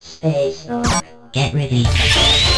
Space, get ready.